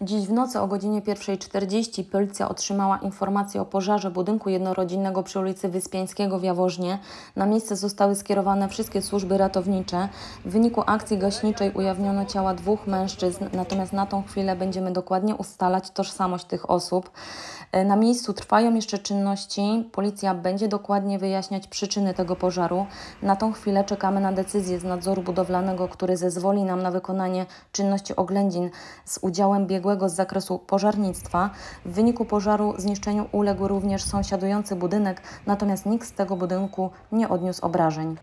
Dziś w nocy o godzinie 1.40 policja otrzymała informację o pożarze budynku jednorodzinnego przy ulicy Wyspiańskiego w Jaworznie. Na miejsce zostały skierowane wszystkie służby ratownicze. W wyniku akcji gaśniczej ujawniono ciała dwóch mężczyzn, natomiast na tą chwilę będziemy dokładnie ustalać tożsamość tych osób. E, Na miejscu trwają jeszcze czynności. Policja będzie dokładnie wyjaśniać przyczyny tego pożaru. Na tą chwilę czekamy na decyzję z nadzoru budowlanego, który zezwoli nam na wykonanie czynności oględzin z udziałem biegłego z zakresu pożarnictwa. W wyniku pożaru zniszczeniu uległ również sąsiadujący budynek, natomiast nikt z tego budynku nie odniósł obrażeń.